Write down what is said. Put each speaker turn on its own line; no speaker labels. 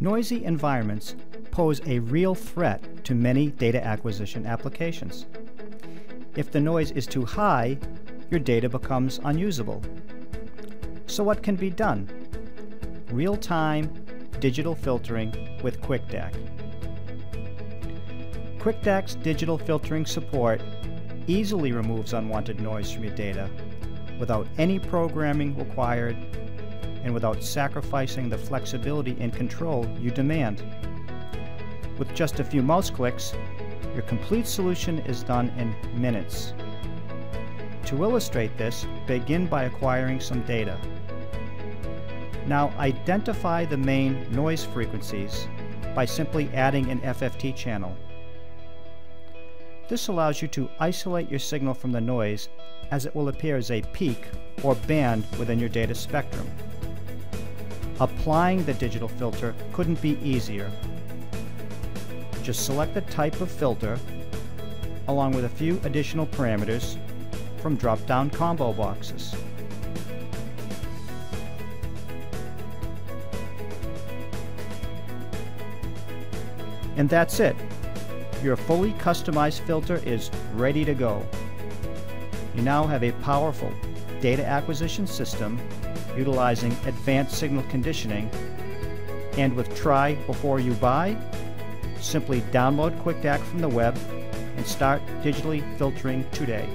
Noisy environments pose a real threat to many data acquisition applications. If the noise is too high, your data becomes unusable. So what can be done? Real-time digital filtering with QuickDAQ. QuickDAQ's digital filtering support easily removes unwanted noise from your data without any programming required and without sacrificing the flexibility and control you demand. With just a few mouse clicks, your complete solution is done in minutes. To illustrate this, begin by acquiring some data. Now identify the main noise frequencies by simply adding an FFT channel. This allows you to isolate your signal from the noise as it will appear as a peak or band within your data spectrum. Applying the digital filter couldn't be easier. Just select the type of filter along with a few additional parameters from drop-down combo boxes. And that's it. Your fully customized filter is ready to go. You now have a powerful data acquisition system utilizing advanced signal conditioning and with try before you buy, simply download QuickDAQ from the web and start digitally filtering today.